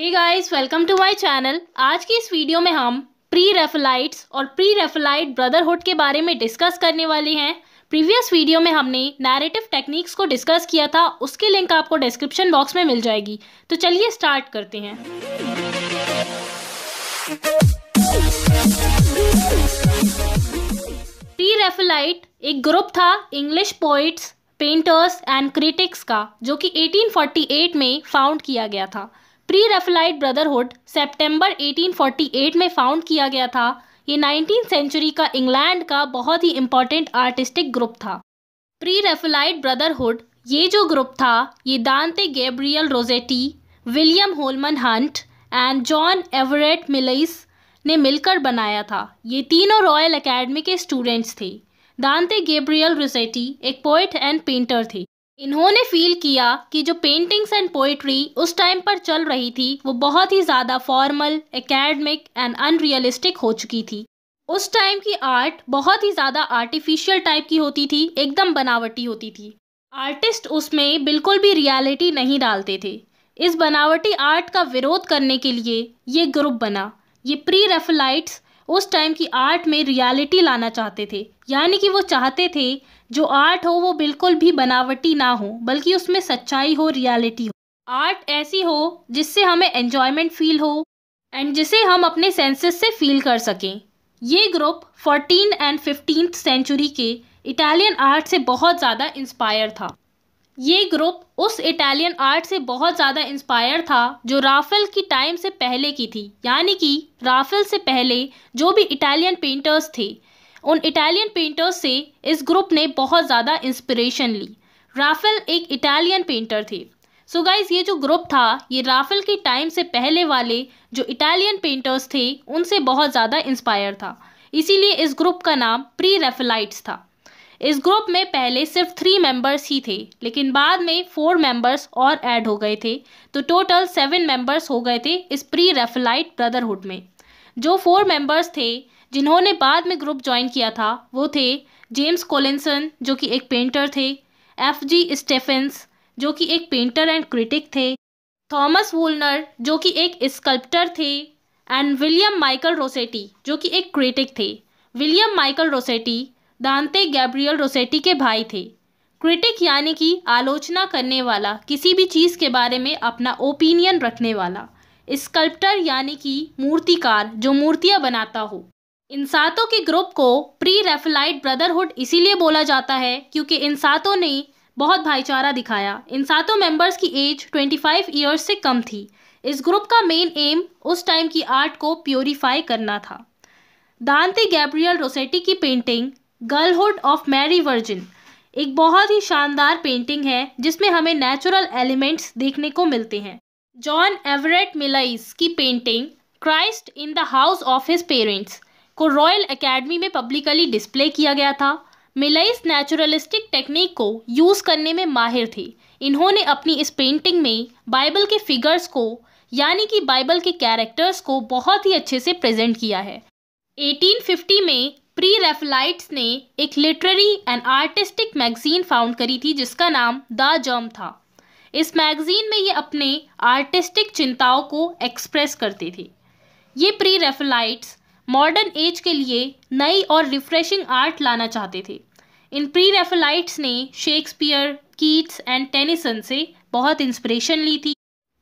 Hey guys welcome to my channel आज की इस वीडियो में हम प्री रेफलाइट्स और प्री रेफलाइट ब्रदरहुड के बारे में डिस्कस करने वाले हैं। प्रीवियस वीडियो में हमने नैरेटिव टेक्निक्स को डिस्कस किया था, उसकी लिंक आपको डिस्क्रिप्शन बॉक्स में मिल जाएगी। तो चलिए स्टार्ट करते हैं। प्री रेफलाइट एक ग्रुप था English poets painters and critics का, जो कि 1848 में फाउंड किया गया था। प्री रेफलाइट ब्रदरहुड सितंबर 1848 में फाउंड किया गया था। ये नाइनटीन सेंचुरी का इंग्लैंड का बहुत ही इम्पोर्टेंट आर्टिस्टिक ग्रुप था। प्री रेफलाइट ब्रदरहुड ये जो ग्रुप था, ये Dante Gabriel Rossetti William Holman Hunt and John Everett Millais ने मिलकर बनाया था। ये तीनों रॉयल एकेडमी के स्टूडेंट्स थे। दांते गैब्रियल रोजेटी एक पोइट एंड पेंटर थे। इन्होंने फील किया कि जो पेंटिंग्स एंड पोइट्री उस टाइम पर चल रही थी, वो बहुत ही ज़्यादा फॉर्मल एकेडमिक एंड अनरियलिस्टिक हो चुकी थी। उस टाइम की आर्ट बहुत ही ज़्यादा आर्टिफिशियल टाइप की होती थी, एकदम बनावटी होती थी। आर्टिस्ट उसमें बिल्कुल भी रियलिटी नहीं डालते थे। इस बनावटी आर्ट का विरोध करने के लिए ये ग्रुप बना। ये प्री रेफलाइट्स उस टाइम की आर्ट में रियलिटी लाना चाहते थे। यानी कि वो चाहते थे, जो आर्ट हो वो बिल्कुल भी बनावटी ना हो, बल्कि उसमें सच्चाई हो रियलिटी हो। आर्ट ऐसी हो, जिससे हमें एन्जॉयमेंट फील हो एंड जिसे हम अपने सेंसेस से फील कर सकें। ये group fourteen and fifteen century के इटालियन आर्ट से बहुत ज़्यादा इंस्पायर था। ये ग्रुप उस इटालियन आर्ट से बहुत ज़्यादा इंस्पायर था, जो राफेल की टाइम से पहले की थी। यानी कि राफेल से पहले जो भी इटालियन पेंटर्स थे, उन इटालियन पेंटर्स से इस ग्रुप ने बहुत ज़्यादा इंस्पिरेशन ली। राफेल एक इटालियन पेंटर थे। सो so गाइज़ ये जो ग्रुप था, ये राफेल के टाइम से पहले वाले जो इटालियन पेंटर्स थे, उनसे बहुत ज़्यादा इंस्पायर था। इसीलिए इस ग्रुप का नाम प्री रेफलाइट्स था। इस ग्रुप में पहले सिर्फ़ थ्री मेंबर्स ही थे, लेकिन बाद में फोर मेंबर्स और ऐड हो गए थे। तो टोटल सेवन मेंबर्स हो गए थे इस प्री रेफलाइट ब्रदरहुड में। जो फोर मेंबर्स थे, जिन्होंने बाद में ग्रुप ज्वाइन किया था, वो थे जेम्स कोलिंसन जो कि एक पेंटर थे एफ़ जी स्टेफेंस जो कि एक पेंटर एंड क्रिटिक थे थॉमस वूलनर जो कि एक स्कल्प्टर थे एंड विलियम माइकल रोसेटी जो कि एक क्रिटिक थे। William Michael Rossetti Dante Gabriel Rossetti के भाई थे। क्रिटिक यानी कि आलोचना करने वाला, किसी भी चीज़ के बारे में अपना ओपिनियन रखने वाला। स्कल्प्टर यानी कि मूर्तिकार जो मूर्तियाँ बनाता हो। इन सातों के ग्रुप को प्री रेफलाइट ब्रदरहुड इसीलिए बोला जाता है क्योंकि इन सातों ने बहुत भाईचारा दिखाया। इन सातों मेंबर्स की एज 25 इयर्स से कम थी। इस ग्रुप का मेन एम उस टाइम की आर्ट को प्योरीफाई करना था। दांते गैब्रियल रोसेटी की painting girlhood of Mary Virgin. एक बहुत ही शानदार पेंटिंग है, जिसमें हमें नेचुरल एलिमेंट्स देखने को मिलते हैं। जॉन एवरेट मिलाइस की painting Christ in the house of his parents को रॉयल एकेडमी में पब्लिकली डिस्प्ले किया गया था। मिलाइस नेचुरलिस्टिक टेक्निक को यूज़ करने में माहिर थे। इन्होंने अपनी इस पेंटिंग में बाइबल के फिगर्स को, यानी कि बाइबल के कैरेक्टर्स को बहुत ही अच्छे से प्रेजेंट किया है। 1850 में प्री रेफलाइट्स ने एक literary and artistic magazine found करी थी, जिसका नाम द जर्म था। इस मैगजीन में ये अपने आर्टिस्टिक चिंताओं को एक्सप्रेस करते थे। ये प्री रेफलाइट्स मॉडर्न एज के लिए नई और रिफ्रेशिंग आर्ट लाना चाहते थे। इन प्री रेफलाइट्स ने शेक्सपियर कीट्स एंड टेनिसन से बहुत इंस्पिरेशन ली थी।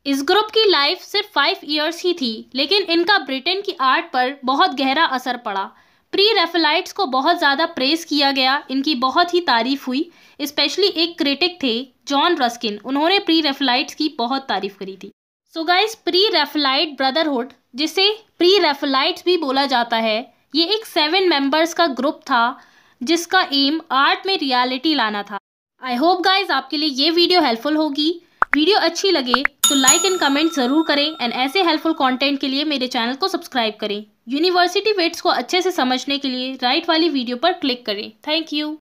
इस ग्रुप की लाइफ सिर्फ़ फाइव ईयर्स ही थी, लेकिन इनका ब्रिटेन की आर्ट पर बहुत गहरा असर पड़ा। प्री रेफलाइट्स को बहुत ज़्यादा प्रेस किया गया। इनकी बहुत ही तारीफ़ हुई। स्पेशली एक क्रिटिक थे जॉन रस्किन उन्होंने प्री रेफलाइट्स की बहुत तारीफ़ करी थी। So guys pre Raphaelite brotherhood जिसे प्री रेफलाइट्स भी बोला जाता है, ये एक सेवन मेंबर्स का ग्रुप था, जिसका एम आर्ट में रियलिटी लाना था। आई होप गाइज़ आपके लिए ये वीडियो हेल्पफुल होगी। वीडियो अच्छी लगे तो लाइक एंड कमेंट ज़रूर करें एंड ऐसे हेल्पफुल कंटेंट के लिए मेरे चैनल को सब्सक्राइब करें। यूनिवर्सिटी वेट्स को अच्छे से समझने के लिए राइट वाली वीडियो पर क्लिक करें। Thank you